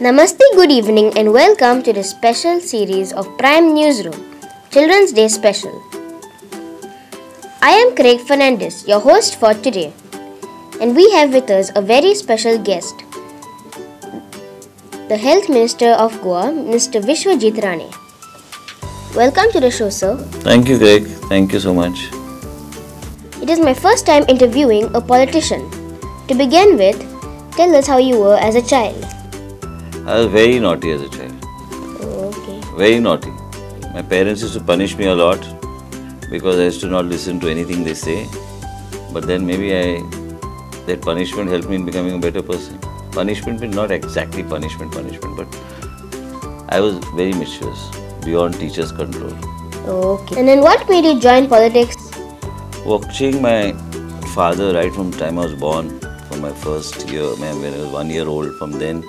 Namaste, good evening, and welcome to the special series of Prime Newsroom Children's Day Special. I am Craig Fernandes, your host for today, and we have with us a very special guest, the Health Minister of Goa, Mr. Vishwajit Rane. Welcome to the show, sir. Thank you, Greg. Thank you so much. It is my first time interviewing a politician. To begin with, tell us how you were as a child. I was very naughty as a child. Oh, okay. Very naughty. My parents used to punish me a lot because I used to not listen to anything they say. But then maybe I that punishment helped me in becoming a better person. Punishment but not exactly punishment, punishment, but I was very mischievous, beyond teacher's control. Okay. And then what made you join politics? Watching my father right from the time I was born, from my first year, when I was one year old, from then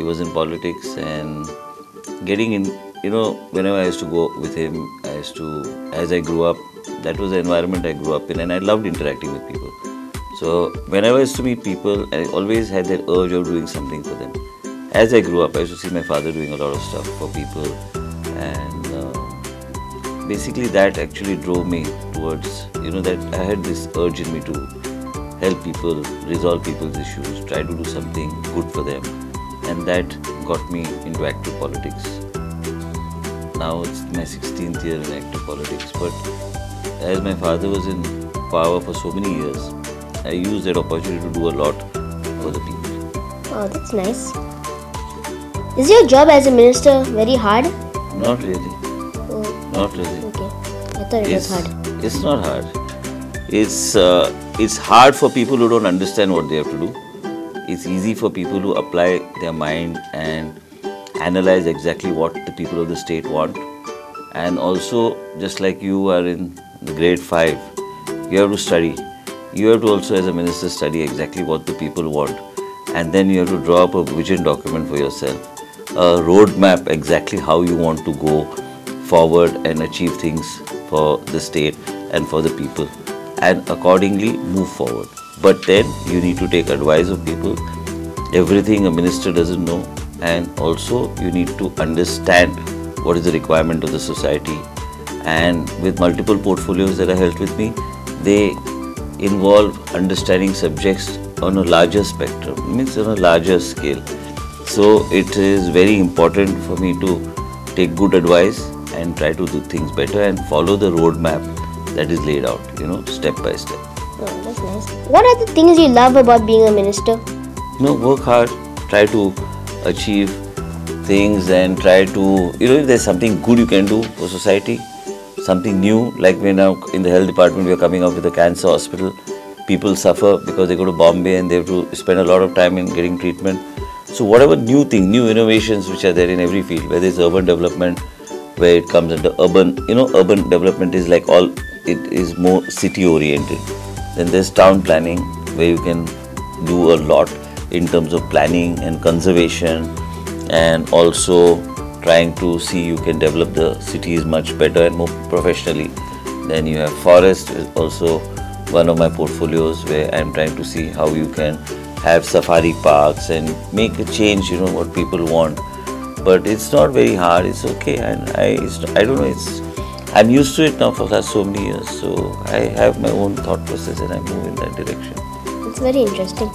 he was in politics and getting in, you know, whenever I used to go with him, I used to, as I grew up, that was the environment I grew up in and I loved interacting with people. So whenever I used to meet people, I always had that urge of doing something for them. As I grew up, I used to see my father doing a lot of stuff for people and uh, basically that actually drove me towards, you know, that I had this urge in me to help people, resolve people's issues, try to do something good for them and that got me into active politics. Now it's my 16th year in active politics, but as my father was in power for so many years, I used that opportunity to do a lot for the people. Oh, that's nice. Is your job as a minister very hard? Not really, Oh, not really. okay. I thought it was hard. It's not hard. It's uh, it's hard for people who don't understand what they have to do. It's easy for people who apply their mind and analyze exactly what the people of the state want. And also, just like you are in the grade five, you have to study. You have to also, as a minister, study exactly what the people want, and then you have to draw up a vision document for yourself, a roadmap exactly how you want to go forward and achieve things for the state and for the people and accordingly move forward but then you need to take advice of people. Everything a minister doesn't know and also you need to understand what is the requirement of the society. And with multiple portfolios that are held with me they involve understanding subjects on a larger spectrum means on a larger scale. So it is very important for me to take good advice and try to do things better and follow the roadmap that is laid out, you know, step by step. That's nice. What are the things you love about being a minister? You know, work hard, try to achieve things and try to, you know, if there's something good you can do for society, something new, like we're now in the health department, we're coming up with a cancer hospital. People suffer because they go to Bombay and they have to spend a lot of time in getting treatment. So whatever new thing, new innovations which are there in every field, whether it's urban development, where it comes under urban, you know, urban development is like all, it is more city oriented. Then there's town planning where you can do a lot in terms of planning and conservation and also trying to see you can develop the cities much better and more professionally. Then you have forest is also one of my portfolios where I'm trying to see how you can have safari parks and make a change, you know, what people want. But it's not very hard, it's okay and I, I don't know, it's, I'm used to it now for last so many years. So I have my own thought process and I move in that direction. It's very interesting.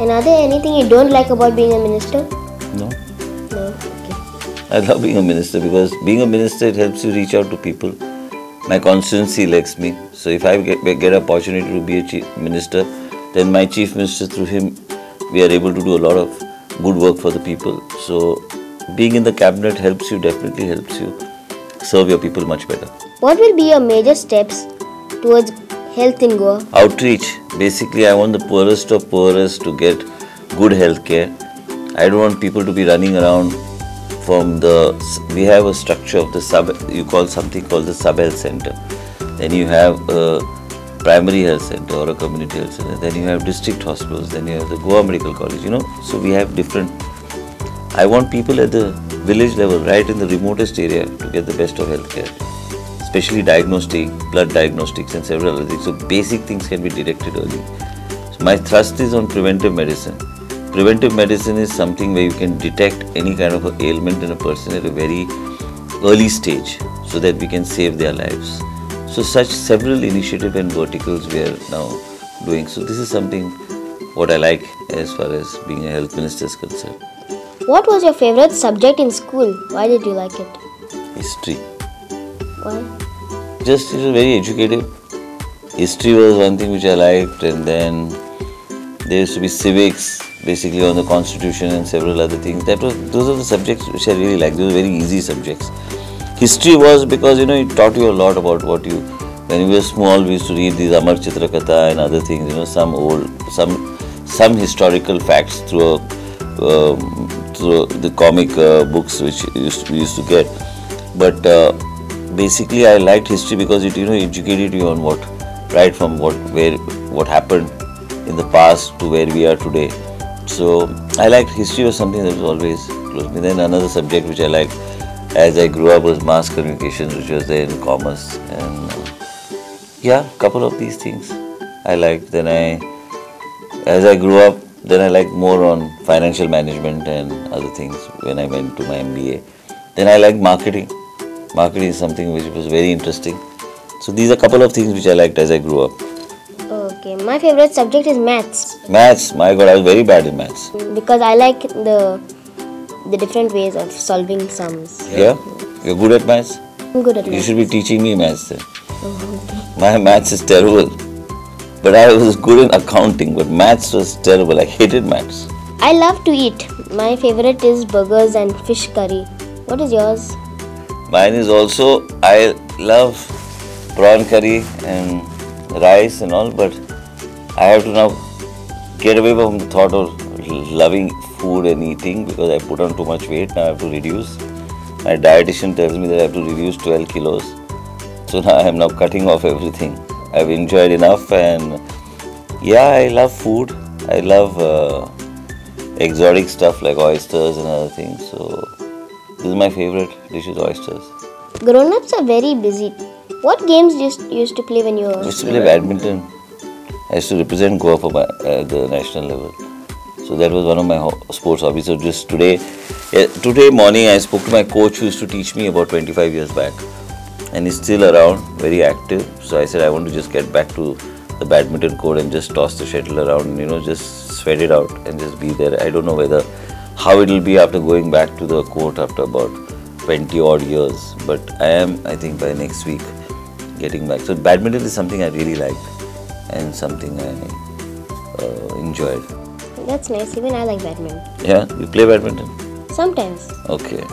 And are there anything you don't like about being a minister? No? No. Okay. I love being a minister because being a minister it helps you reach out to people. My constituency elects me, so if I get, get an opportunity to be a chief minister, then my chief minister through him, we are able to do a lot of good work for the people. So being in the cabinet helps you, definitely helps you serve your people much better. What will be your major steps towards health in Goa? Outreach, basically I want the poorest of poorest to get good health care. I don't want people to be running around from the we have a structure of the sub you call something called the sub health center. Then you have a primary health center or a community health center. Then you have district hospitals. Then you have the goa medical college you know? So we have different i want people at the village level right in the remotest area to get the best of healthcare especially diagnostic blood diagnostics and several other things so basic things can be detected early so my thrust is on preventive medicine preventive medicine is something where you can detect any kind of ailment in a person at a very early stage so that we can save their lives. So such several initiative and verticals we are now doing. So this is something what I like as far as being a health minister is concerned. What was your favorite subject in school? Why did you like it? History. Why? Just it was very educative. History was one thing which I liked, and then there used to be civics, basically on the constitution and several other things. That was those are the subjects which I really liked. Those were very easy subjects. History was because you know it taught you a lot about what you. When you were small, we used to read these Amar Chitra Katha and other things. You know, some old, some some historical facts through a, um, through the comic uh, books which used to, we used to get. But uh, basically, I liked history because it you know educated you on what right from what where what happened in the past to where we are today. So I liked history was something that was always close to me. Then another subject which I liked as I grew up was mass communications, which was there in commerce, and uh, yeah, couple of these things I liked. Then I, as I grew up, then I liked more on financial management and other things when I went to my MBA. Then I liked marketing. Marketing is something which was very interesting. So these are a couple of things which I liked as I grew up. Okay, my favorite subject is maths Maths, my god, I was very bad in maths. because I like the the different ways of solving sums. Yeah? You're good at maths? I'm good at You maths. should be teaching me maths then. Okay. My maths is terrible. But I was good in accounting, but maths was terrible. I hated maths. I love to eat. My favorite is burgers and fish curry. What is yours? Mine is also, I love prawn curry and rice and all, but I have to now get away from the thought of loving food and eating because I put on too much weight. Now I have to reduce. My dietitian tells me that I have to reduce 12 kilos. So now I am now cutting off everything. I've enjoyed enough and yeah, I love food. I love uh, exotic stuff like oysters and other things. So this is my favorite dish is oysters. Grown ups are very busy. What games do you used to play when you I used to play badminton. I used to represent Goa for my, uh, the national level. So that was one of my ho- sports hobbies. So just today, yeah, today morning I spoke to my coach who used to teach me about 25 years back, and he's still around, very active. So I said I want to just get back to the badminton court and just toss the shuttle around, you know, just sweat it out and just be there. I don't know whether how it will be after going back to the court after about 20 odd years, but I am, I think, by next week getting back. So badminton is something I really liked and something I uh, enjoyed. That's nice. Even I like badminton. Yeah, you play badminton? Sometimes. Okay.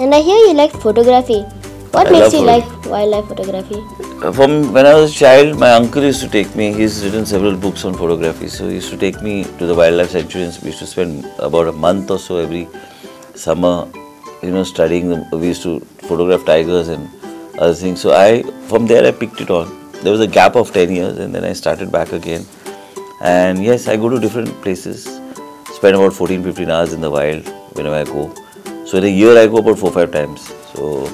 And I hear you like photography. What I makes you like wildlife photography? From when I was a child, my uncle used to take me. He's written several books on photography, so he used to take me to the wildlife sanctuaries. We used to spend about a month or so every summer, you know, studying. The, we used to photograph tigers and other things. So I, from there, I picked it on. There was a gap of ten years, and then I started back again. And yes, I go to different places. Spend about 14, 15 hours in the wild whenever I go. So in a year, I go about four, five times. So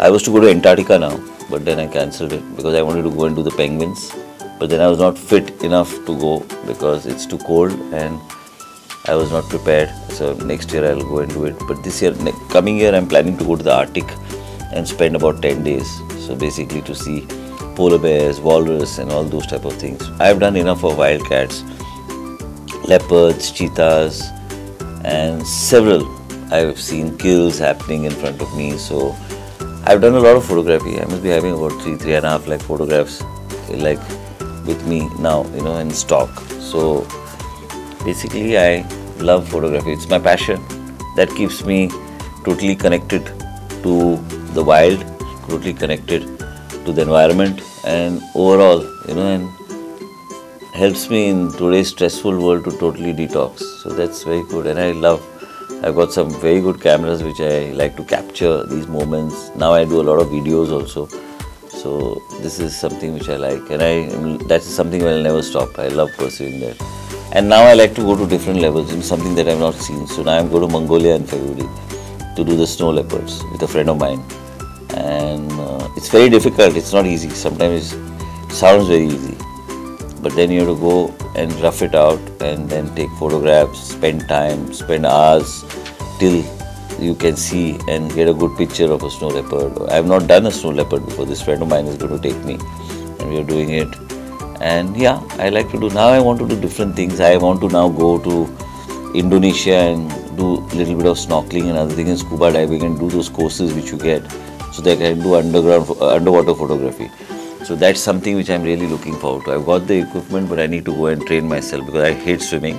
I was to go to Antarctica now, but then I cancelled it because I wanted to go and do the penguins. But then I was not fit enough to go because it's too cold and I was not prepared. So next year I'll go and do it. But this year, coming year, I'm planning to go to the Arctic and spend about 10 days. So basically to see polar bears, walrus, and all those type of things. I've done enough of wildcats, leopards, cheetahs, and several. I've seen kills happening in front of me. So I've done a lot of photography. I must be having about three, three and a half lakh photographs, like with me now, you know, in stock. So basically, I love photography. It's my passion that keeps me totally connected to the wild, totally connected to the environment, and overall, you know, and helps me in today's stressful world to totally detox. So that's very good, and I love. I've got some very good cameras which I like to capture these moments. Now I do a lot of videos also. So this is something which I like, and I that's something I'll never stop. I love pursuing that. And now I like to go to different levels in something that I've not seen. So now I'm going to Mongolia in February to do the snow leopards with a friend of mine, and uh, it's very difficult. It's not easy. Sometimes it sounds very easy, but then you have to go and rough it out and then take photographs, spend time, spend hours till you can see and get a good picture of a snow leopard. I have not done a snow leopard before. This friend of mine is going to take me and we are doing it. And yeah, I like to do now. I want to do different things. I want to now go to Indonesia and do a little bit of snorkeling and other things scuba diving and do those courses which you get so that I can do underground uh, underwater photography. So that's something which I'm really looking forward to. I've got the equipment, but I need to go and train myself because I hate swimming.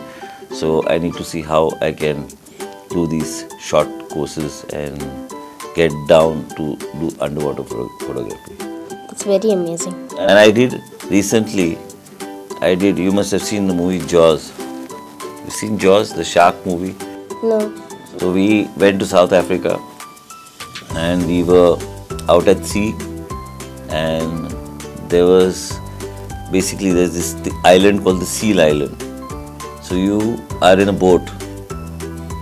So I need to see how I can do these short courses and get down to do underwater photography. It's very amazing. And I did recently, I did, you must have seen the movie Jaws. You've seen Jaws, the shark movie? No. So we went to South Africa and we were out at sea and there was basically there's this island called the Seal Island. So you are in a boat.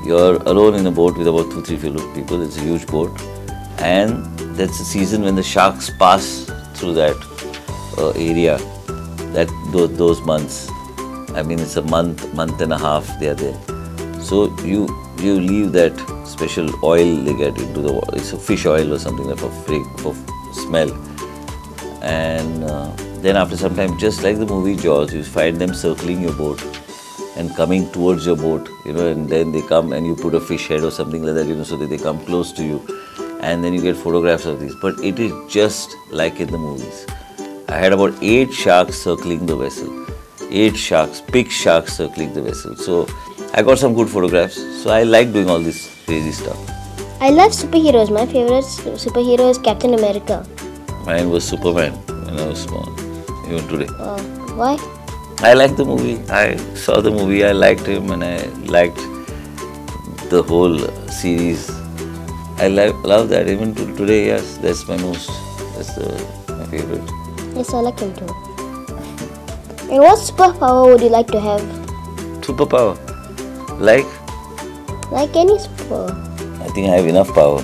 You're alone in a boat with about two, three people. It's a huge boat, and that's the season when the sharks pass through that uh, area. That those, those months. I mean, it's a month, month and a half they are there. So you you leave that special oil they get into the water. It's a fish oil or something like for, for smell and uh, then after some time just like the movie jaws you find them circling your boat and coming towards your boat you know and then they come and you put a fish head or something like that you know so that they come close to you. And then you get photographs of these. But it is just like in the movies. I had about eight sharks circling the vessel. Eight sharks big sharks circling the vessel. So i got some good photographs. So i like doing all this crazy stuff. I love superheroes. My favorite superhero is captain america Mine was Superman when I was small, even today. Uh, why? I liked the movie. I saw the movie. I liked him, and I liked the whole series. I like love that. Even to today, yes, that's my most. That's the, my favorite. Yes, I like him too. and what superpower would you like to have? Superpower, like? Like any superpower. I think I have enough power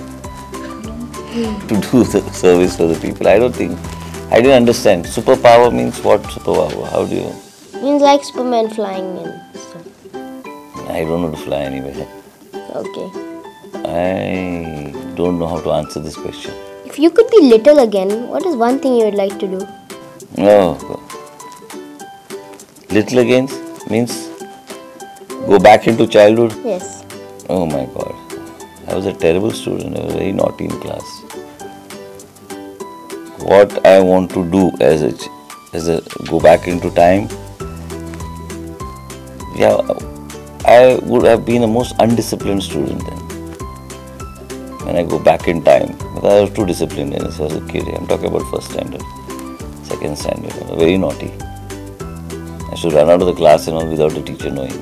to do the service for the people. I don't think, I didn't understand. Superpower means what superpower? How do you? Means like Superman flying and stuff. I don't know to fly anywhere. Okay. I don't know how to answer this question. If you could be little again, what is one thing you would like to do? Oh, little again means go back into childhood? Yes. Oh my god. I was a terrible student, I was very naughty in class what I want to do as a as a go back into time. Yeah, I would have been the most undisciplined student then. When I go back in time, I was too disciplined when I was a kid. I'm talking about first standard, second standard. Very naughty. I should run out of the class and all without the teacher knowing.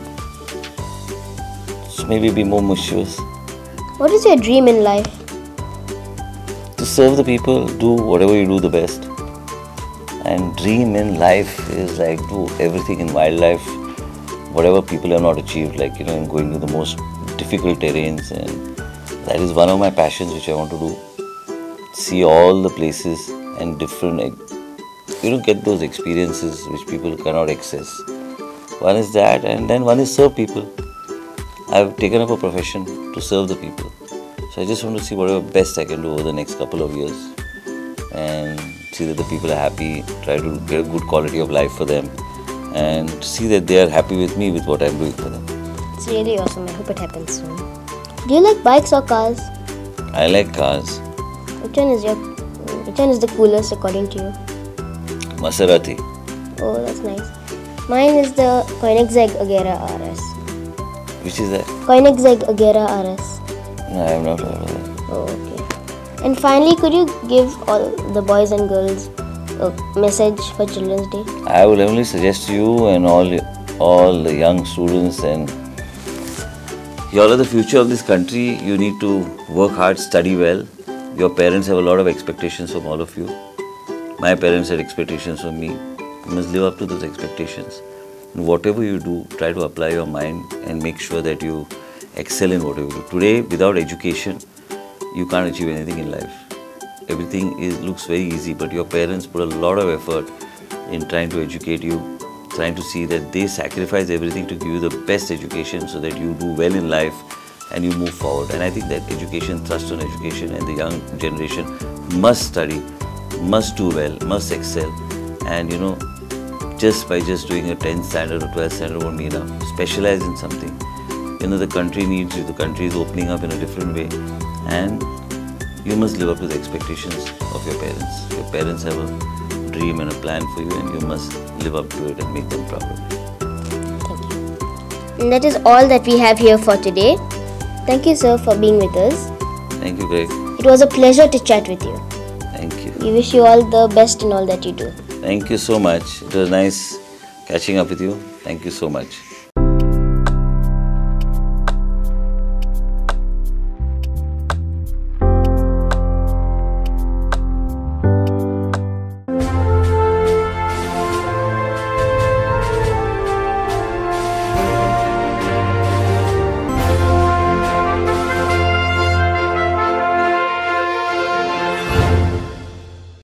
So maybe be more mischievous. What is your dream in life? Serve the people, do whatever you do the best. And dream in life is like do everything in wildlife, whatever people have not achieved, like you know, I'm going to the most difficult terrains, and that is one of my passions which I want to do. See all the places and different, you know, get those experiences which people cannot access. One is that, and then one is serve people. I've taken up a profession to serve the people. So I just want to see whatever best I can do over the next couple of years and see that the people are happy, try to get a good quality of life for them and see that they are happy with me with what I'm doing for them. It's really awesome. I hope it happens soon. Do you like bikes or cars? I like cars. Which one is your which one is the coolest according to you? Maserati. Oh, that's nice. Mine is the Koenigsegg Agera RS. Which is that? Koenigsegg Agera RS. No, I have not heard of that. Oh, okay. And finally, could you give all the boys and girls a message for Children's Day? I would only suggest to you and all all the young students and you all are the future of this country. You need to work hard, study well. Your parents have a lot of expectations from all of you. My parents had expectations from me. You must live up to those expectations. And whatever you do, try to apply your mind and make sure that you excel in whatever you do. Today, without education, you can't achieve anything in life. Everything is looks very easy, but your parents put a lot of effort in trying to educate you trying to see that they sacrifice everything to give you the best education so that you do well in life and you move forward. And I think that education, thrust on education, and the young generation must study, must do well, must excel. And you know, just by just doing a 10th standard or 12th standard won't be enough. Specialize in something. You know, the country needs you, the country is opening up in a different way. And you must live up to the expectations of your parents. Your parents have a dream and a plan for you, and you must live up to it and make them proud of. Thank you. And that is all that we have here for today. Thank you, sir, for being with us. Thank you, Greg. It was a pleasure to chat with you. Thank you. We wish you all the best in all that you do. Thank you so much. It was nice catching up with you. Thank you so much.